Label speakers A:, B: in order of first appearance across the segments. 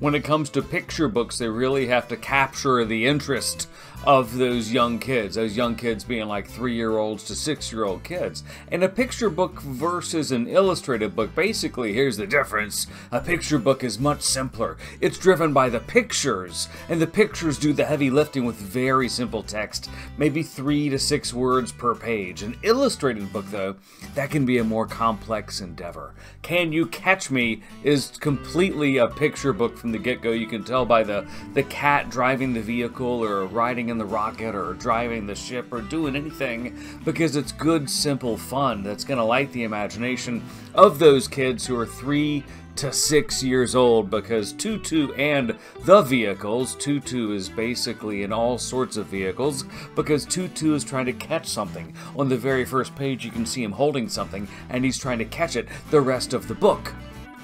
A: when it comes to picture books, they really have to capture the interest of those young kids, those young kids being like three year olds to six year old kids. And a picture book versus an illustrated book, basically, here's the difference. A picture book is much simpler. It's driven by the pictures, and the pictures do the heavy lifting with very simple text, maybe three to six words per page. An illustrated book, though, that can be a more complex endeavor. Can You Catch Me is completely a picture book from the get go. You can tell by the, the cat driving the vehicle or riding in the rocket or driving the ship or doing anything because it's good, simple fun that's going to light the imagination of those kids who are three to six years old because Tutu and the vehicles, Tutu is basically in all sorts of vehicles because Tutu is trying to catch something. On the very first page, you can see him holding something and he's trying to catch it the rest of the book.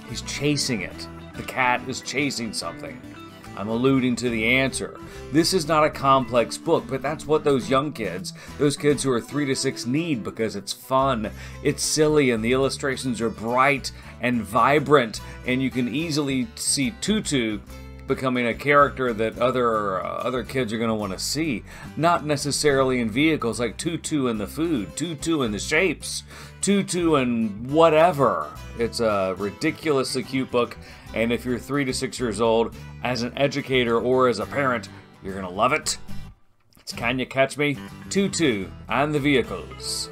A: He's chasing it. The cat is chasing something. I'm alluding to the answer. This is not a complex book, but that's what those young kids, those kids who are 3 to 6 need because it's fun, it's silly, and the illustrations are bright and vibrant, and you can easily see Tutu becoming a character that other uh, other kids are going to want to see. Not necessarily in vehicles like Tutu and the food, Tutu and the shapes, Tutu and whatever. It's a ridiculously cute book, and if you're three to six years old, as an educator or as a parent, you're to love it. It's Can You Catch Me? Tutu and the Vehicles.